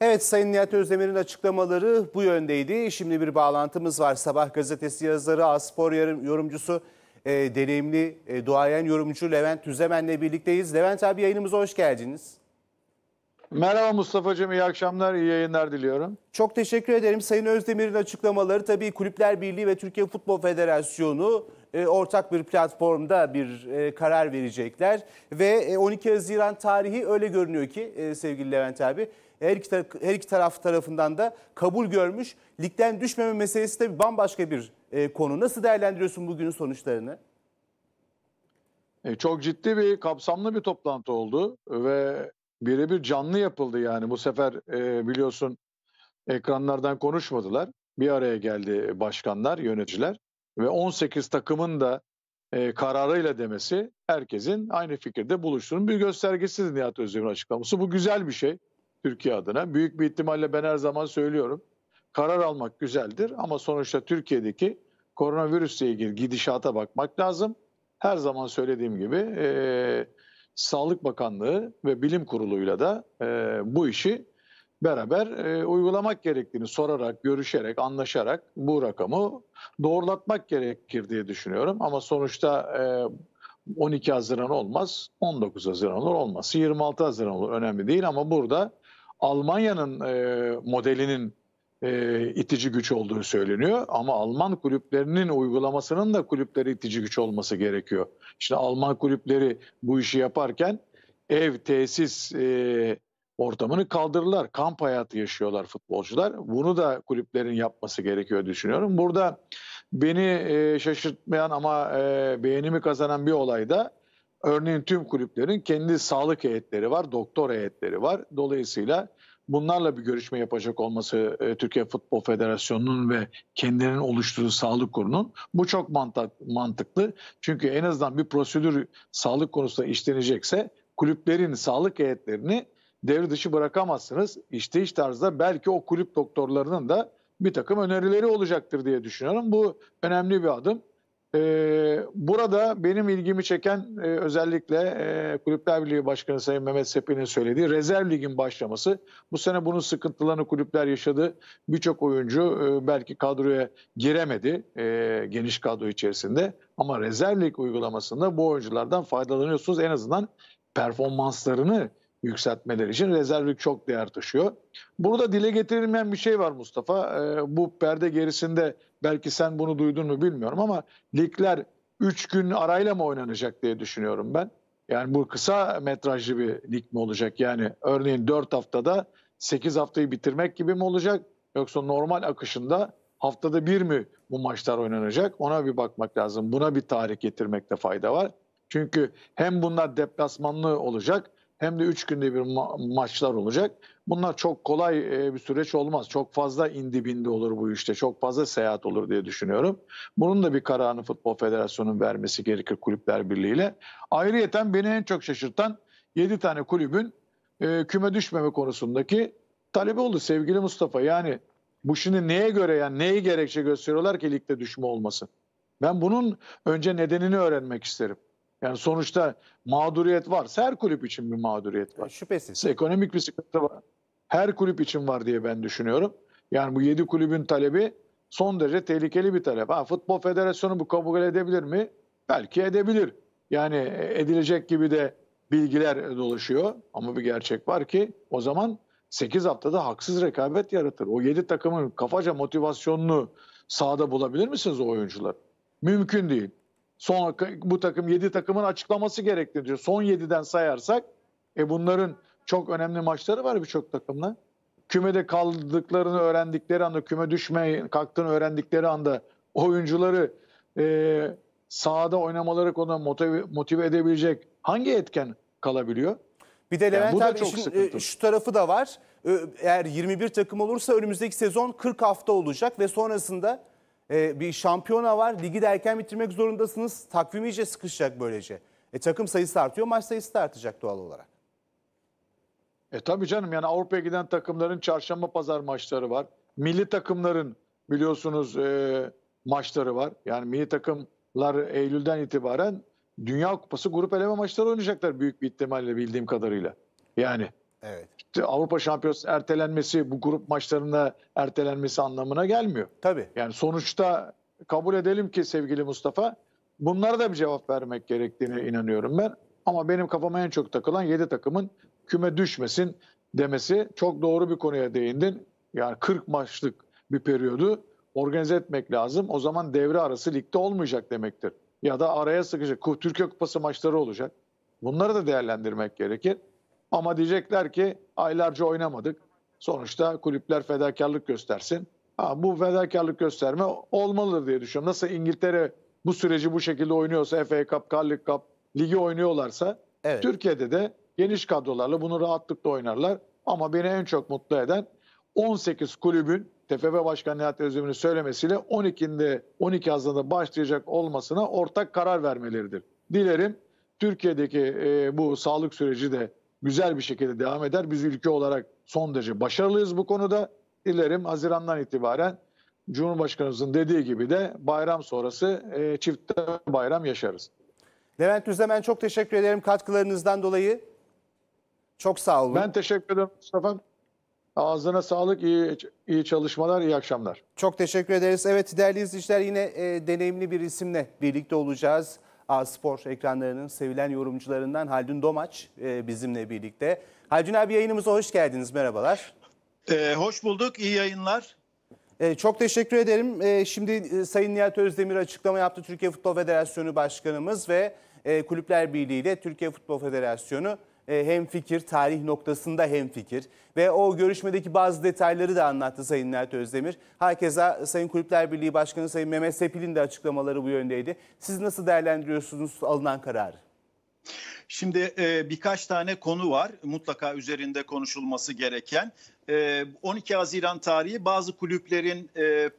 Evet Sayın Nihat Özdemir'in açıklamaları bu yöndeydi. Şimdi bir bağlantımız var. Sabah gazetesi yazarı, Aspor yorumcusu, e, deneyimli e, duayen yorumcu Levent Tüzemen'le birlikteyiz. Levent abi yayınımıza hoş geldiniz. Merhaba Mustafa'cığım, iyi akşamlar, iyi yayınlar diliyorum. Çok teşekkür ederim. Sayın Özdemir'in açıklamaları tabii Kulüpler Birliği ve Türkiye Futbol Federasyonu e, ortak bir platformda bir e, karar verecekler. Ve e, 12 Haziran tarihi öyle görünüyor ki e, sevgili Levent abi her iki, her iki taraf tarafından da kabul görmüş. Ligden düşmeme meselesi de bambaşka bir e, konu. Nasıl değerlendiriyorsun bugünün sonuçlarını? E, çok ciddi bir kapsamlı bir toplantı oldu ve birebir canlı yapıldı yani bu sefer e, biliyorsun ekranlardan konuşmadılar. Bir araya geldi başkanlar, yöneticiler ve 18 takımın da e, kararıyla demesi herkesin aynı fikirde buluştuğunun bir göstergesidir Nihat Özdemir'in açıklaması. Bu güzel bir şey. Türkiye adına. Büyük bir ihtimalle ben her zaman söylüyorum. Karar almak güzeldir ama sonuçta Türkiye'deki koronavirüsle ilgili gidişata bakmak lazım. Her zaman söylediğim gibi e, Sağlık Bakanlığı ve Bilim Kurulu'yla da e, bu işi beraber e, uygulamak gerektiğini sorarak, görüşerek, anlaşarak bu rakamı doğrulatmak gerekir diye düşünüyorum. Ama sonuçta e, 12 Haziran olmaz, 19 Haziran olur, olması 26 Haziran olur. Önemli değil ama burada Almanya'nın e, modelinin e, itici güç olduğu söyleniyor ama Alman kulüplerinin uygulamasının da kulüpleri itici güç olması gerekiyor. İşte Alman kulüpleri bu işi yaparken ev, tesis e, ortamını kaldırırlar. Kamp hayatı yaşıyorlar futbolcular. Bunu da kulüplerin yapması gerekiyor düşünüyorum. Burada beni e, şaşırtmayan ama e, beğenimi kazanan bir olay da Örneğin tüm kulüplerin kendi sağlık heyetleri var, doktor heyetleri var. Dolayısıyla bunlarla bir görüşme yapacak olması e, Türkiye Futbol Federasyonu'nun ve kendilerinin oluşturduğu sağlık kurunun bu çok mantıklı. Çünkü en azından bir prosedür sağlık konusunda işlenecekse kulüplerin sağlık heyetlerini devre dışı bırakamazsınız. İşte iş tarzda belki o kulüp doktorlarının da bir takım önerileri olacaktır diye düşünüyorum. Bu önemli bir adım. Ee, burada benim ilgimi çeken e, özellikle e, Kulüpler Birliği Başkanı Sayın Mehmet Sepi'nin söylediği rezerv ligin başlaması. Bu sene bunun sıkıntılarını kulüpler yaşadı. Birçok oyuncu e, belki kadroya giremedi geniş kadro içerisinde. Ama rezerv lig uygulamasında bu oyunculardan faydalanıyorsunuz. En azından performanslarını yükseltmeleri için rezervlik çok değer taşıyor. Burada dile getirilmeyen bir şey var Mustafa. Ee, bu perde gerisinde belki sen bunu duydun mu bilmiyorum ama ligler 3 gün arayla mı oynanacak diye düşünüyorum ben. Yani bu kısa metrajlı bir lig mi olacak? Yani örneğin 4 haftada 8 haftayı bitirmek gibi mi olacak? Yoksa normal akışında haftada bir mi bu maçlar oynanacak? Ona bir bakmak lazım. Buna bir tarih getirmekte fayda var. Çünkü hem bunlar deplasmanlı olacak hem de 3 günde bir ma- maçlar olacak. Bunlar çok kolay e, bir süreç olmaz. Çok fazla indi bindi olur bu işte. Çok fazla seyahat olur diye düşünüyorum. Bunun da bir kararını Futbol Federasyonu'nun vermesi gerekir Kulüpler Birliği ile. Ayrıyeten beni en çok şaşırtan 7 tane kulübün e, küme düşmeme konusundaki talebi oldu sevgili Mustafa. Yani bu şimdi neye göre yani neyi gerekçe gösteriyorlar ki ligde düşme olmasın? Ben bunun önce nedenini öğrenmek isterim. Yani sonuçta mağduriyet varsa her kulüp için bir mağduriyet var. Şüphesiz. Ekonomik bir sıkıntı var. Her kulüp için var diye ben düşünüyorum. Yani bu 7 kulübün talebi son derece tehlikeli bir talep. Ha, Futbol Federasyonu bu kabul edebilir mi? Belki edebilir. Yani edilecek gibi de bilgiler dolaşıyor. Ama bir gerçek var ki o zaman 8 haftada haksız rekabet yaratır. O 7 takımın kafaca motivasyonunu sahada bulabilir misiniz o oyuncular? Mümkün değil. Son bu takım 7 takımın açıklaması gerekli diyor. Son 7'den sayarsak e bunların çok önemli maçları var birçok takımla. Kümede kaldıklarını öğrendikleri anda, küme düşmeye kalktığını öğrendikleri anda oyuncuları e, sahada oynamaları konusunda motive, motive edebilecek hangi etken kalabiliyor? Bir de Levent yani abi işin e, şu tarafı da var. Eğer 21 takım olursa önümüzdeki sezon 40 hafta olacak ve sonrasında e, bir şampiyona var. Ligi de erken bitirmek zorundasınız. Takvim iyice sıkışacak böylece. E, takım sayısı artıyor, maç sayısı da artacak doğal olarak. E tabii canım yani Avrupa'ya giden takımların çarşamba pazar maçları var. Milli takımların biliyorsunuz e, maçları var. Yani milli takımlar Eylül'den itibaren Dünya Kupası grup eleme maçları oynayacaklar büyük bir ihtimalle bildiğim kadarıyla. Yani Evet. İşte Avrupa Şampiyonası ertelenmesi bu grup maçlarında ertelenmesi anlamına gelmiyor. Tabii. Yani sonuçta kabul edelim ki sevgili Mustafa bunlara da bir cevap vermek gerektiğine inanıyorum ben. Ama benim kafama en çok takılan 7 takımın küme düşmesin demesi çok doğru bir konuya değindin. Yani 40 maçlık bir periyodu organize etmek lazım. O zaman devre arası ligde olmayacak demektir. Ya da araya sıkışacak. Türkiye Kupası maçları olacak. Bunları da değerlendirmek gerekir. Ama diyecekler ki aylarca oynamadık. Sonuçta kulüpler fedakarlık göstersin. Ha, bu fedakarlık gösterme olmalıdır diye düşünüyorum. Nasıl İngiltere bu süreci bu şekilde oynuyorsa FA Cup, Carling Cup ligi oynuyorlarsa Evet. Türkiye'de de geniş kadrolarla bunu rahatlıkla oynarlar. Ama beni en çok mutlu eden 18 kulübün TFF Başkanı Nihat Özdemir'in söylemesiyle 12'inde 12 Haziran'da başlayacak olmasına ortak karar vermeleridir. Dilerim Türkiye'deki e, bu sağlık süreci de güzel bir şekilde devam eder. Biz ülke olarak son derece başarılıyız bu konuda. Dilerim Haziran'dan itibaren Cumhurbaşkanımızın dediği gibi de bayram sonrası e, çifte bayram yaşarız. Levent Düzlemen çok teşekkür ederim katkılarınızdan dolayı. Çok sağ olun. Ben teşekkür ederim Mustafa'm. Ağzına sağlık, iyi, iyi çalışmalar, iyi akşamlar. Çok teşekkür ederiz. Evet değerli izleyiciler yine e, deneyimli bir isimle birlikte olacağız. A Spor ekranlarının sevilen yorumcularından Haldun Domaç e, bizimle birlikte. Haldun abi yayınımıza hoş geldiniz. Merhabalar. Ee, hoş bulduk, iyi yayınlar. E, çok teşekkür ederim. E, şimdi e, Sayın Nihat Özdemir açıklama yaptı Türkiye Futbol Federasyonu Başkanımız ve e, Kulüpler Birliği ile Türkiye Futbol Federasyonu e, hem fikir, tarih noktasında hem fikir ve o görüşmedeki bazı detayları da anlattı Sayın Nihat Özdemir. Herkese Sayın Kulüpler Birliği Başkanı Sayın Mehmet Sepil'in de açıklamaları bu yöndeydi. Siz nasıl değerlendiriyorsunuz alınan kararı? Şimdi e, birkaç tane konu var mutlaka üzerinde konuşulması gereken. E, 12 Haziran tarihi bazı kulüplerin e,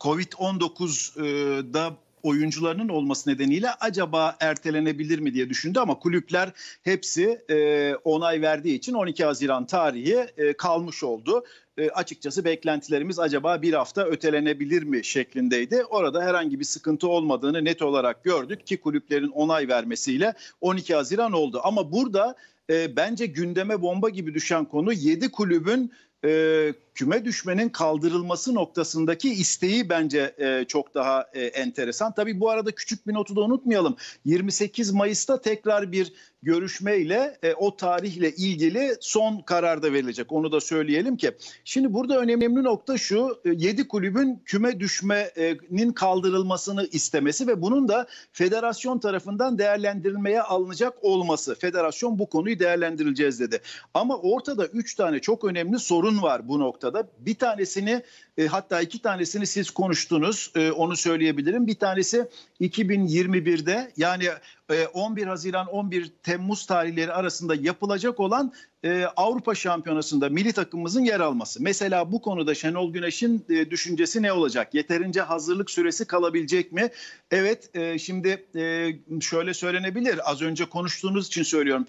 Covid-19'da oyuncularının olması nedeniyle acaba ertelenebilir mi diye düşündü ama kulüpler hepsi e, onay verdiği için 12 Haziran tarihi e, kalmış oldu. E, açıkçası beklentilerimiz acaba bir hafta ötelenebilir mi şeklindeydi. Orada herhangi bir sıkıntı olmadığını net olarak gördük ki kulüplerin onay vermesiyle 12 Haziran oldu. Ama burada e, bence gündeme bomba gibi düşen konu 7 kulübün e, küme düşmenin kaldırılması noktasındaki isteği bence e, çok daha e, enteresan. Tabii bu arada küçük bir notu da unutmayalım. 28 Mayıs'ta tekrar bir görüşmeyle e, o tarihle ilgili son karar da verilecek. Onu da söyleyelim ki. Şimdi burada önemli nokta şu. 7 kulübün küme düşmenin kaldırılmasını istemesi ve bunun da federasyon tarafından değerlendirilmeye alınacak olması. Federasyon bu konuyu değerlendirileceğiz dedi. Ama ortada 3 tane çok önemli sorun var bu noktada. Bir tanesini e, hatta iki tanesini siz konuştunuz. E, onu söyleyebilirim. Bir tanesi 2021'de yani e, 11 Haziran 11 Temmuz tarihleri arasında yapılacak olan e, Avrupa Şampiyonası'nda milli takımımızın yer alması. Mesela bu konuda Şenol Güneş'in e, düşüncesi ne olacak? Yeterince hazırlık süresi kalabilecek mi? Evet e, şimdi e, şöyle söylenebilir. Az önce konuştuğunuz için söylüyorum.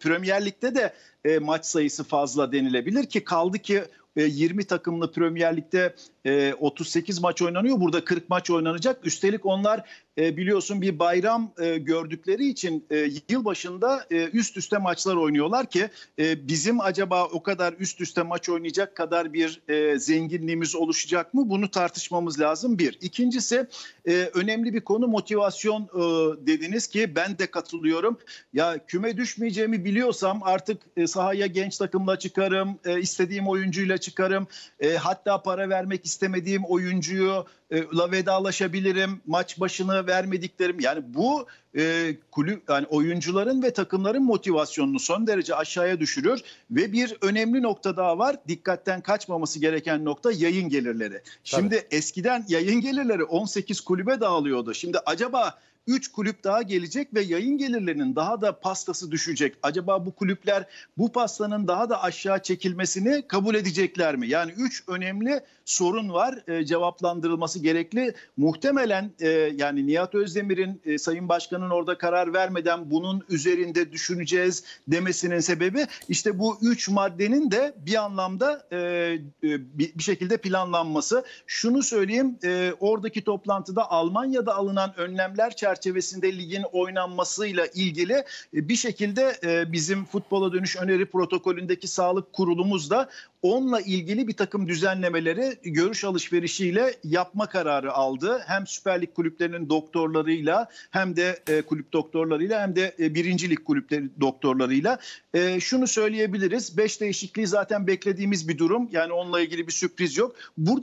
Premier, Lig'de de e, maç sayısı fazla denilebilir ki kaldı ki 20 takımlı Premier Lig'de 38 maç oynanıyor. Burada 40 maç oynanacak. Üstelik onlar biliyorsun bir bayram gördükleri için yıl başında üst üste maçlar oynuyorlar ki bizim acaba o kadar üst üste maç oynayacak kadar bir zenginliğimiz oluşacak mı? Bunu tartışmamız lazım bir. İkincisi önemli bir konu motivasyon dediniz ki ben de katılıyorum. Ya küme düşmeyeceğimi biliyorsam artık sahaya genç takımla çıkarım, istediğim oyuncuyla çıkarım. Hatta para vermek istemediğim oyuncuyu la vedalaşabilirim. Maç başını vermediklerim yani bu e, kulüp yani oyuncuların ve takımların motivasyonunu son derece aşağıya düşürür ve bir önemli nokta daha var. Dikkatten kaçmaması gereken nokta yayın gelirleri. Şimdi Tabii. eskiden yayın gelirleri 18 kulübe dağılıyordu. Şimdi acaba 3 kulüp daha gelecek ve yayın gelirlerinin daha da pastası düşecek. Acaba bu kulüpler bu pastanın daha da aşağı çekilmesini kabul edecekler mi? Yani 3 önemli sorun var e, cevaplandırılması gerekli. Muhtemelen e, yani Nihat Özdemir'in e, Sayın Başkan'ın orada karar vermeden bunun üzerinde düşüneceğiz demesinin sebebi işte bu 3 maddenin de bir anlamda e, e, bir, şekilde planlanması. Şunu söyleyeyim e, oradaki toplantıda Almanya'da alınan önlemler çerçevesinde ligin oynanmasıyla ilgili e, bir şekilde e, bizim futbola dönüş öneri protokolündeki sağlık kurulumuz da onunla ilgili bir takım düzenlemeleri görüş alışverişiyle yapma kararı aldı. Hem Süper Lig kulüplerinin doktorlarıyla hem de e, kulüp doktorlarıyla hem de e, birinci lig kulüpleri doktorlarıyla. E, şunu söyleyebiliriz. Beş değişikliği zaten beklediğimiz bir durum. Yani onunla ilgili bir sürpriz yok. Burada